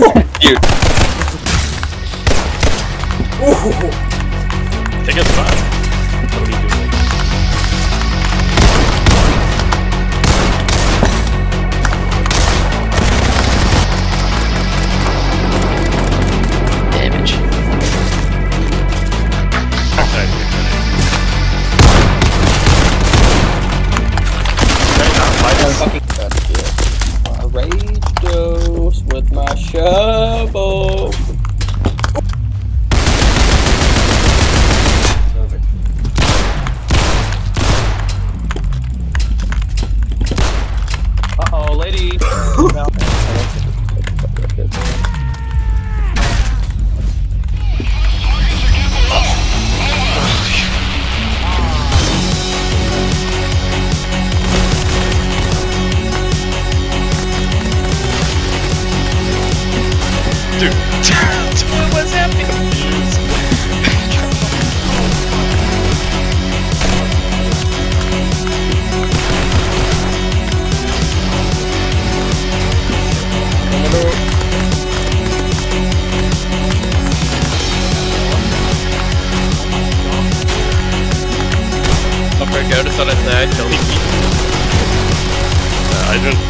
Dude. Take a spot. What are you doing? Damage. fucking with my. Uh oh, lady. Dude, what was happening? Upper go to solid side, kill. Uh, I didn't.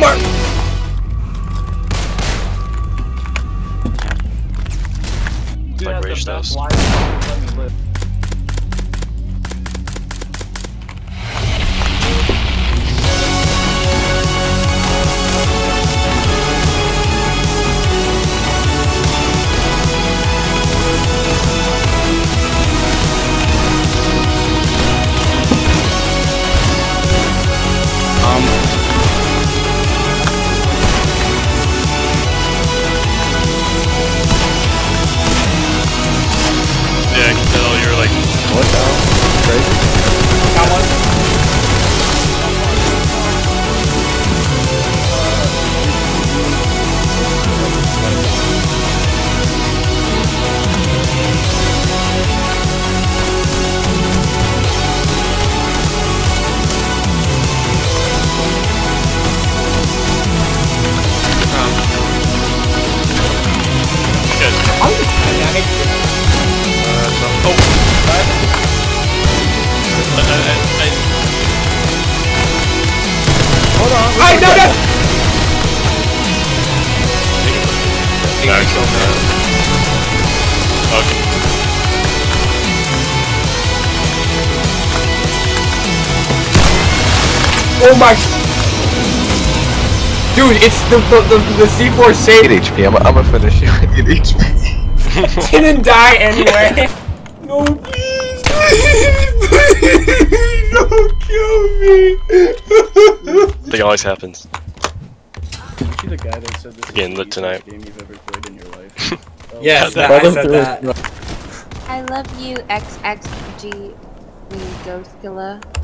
My! Dude Like has rage the best like What now? Crazy? Hold on. Hey, no, no! I actually, okay. Oh my! Dude, it's the the the, the C4 8 save HP. I'm, I'm gonna finish you. 8 HP. didn't die anyway. No, please, please, always happens. Is the guy that said this Again, is the tonight. easiest game you've ever played in your life? yes, that- that, I said that. I love you, XXG Ghost Killer.